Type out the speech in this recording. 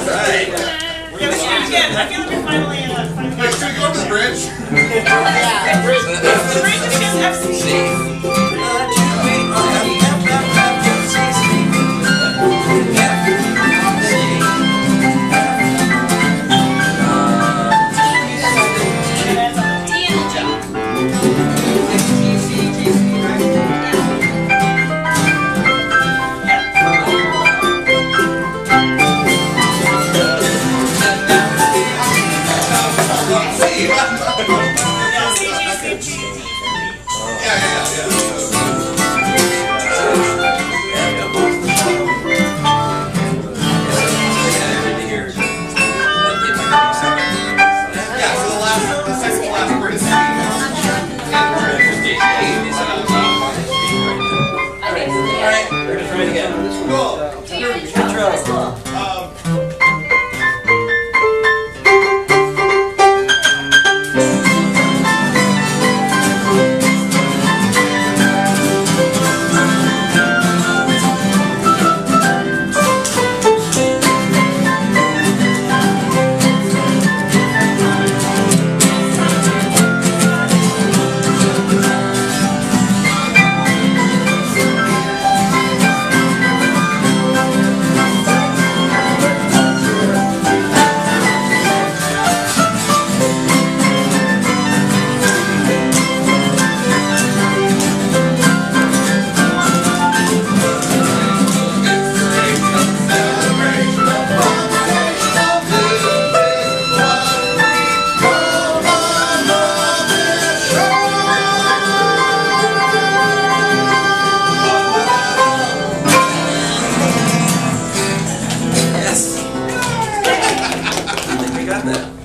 All right. Yeah, let's do it again. I feel like we're finally, uh, finally. Hey, should we go over the bridge? Yeah. Bring the shit up. See? Alright. we're Ready to go. Go. ね。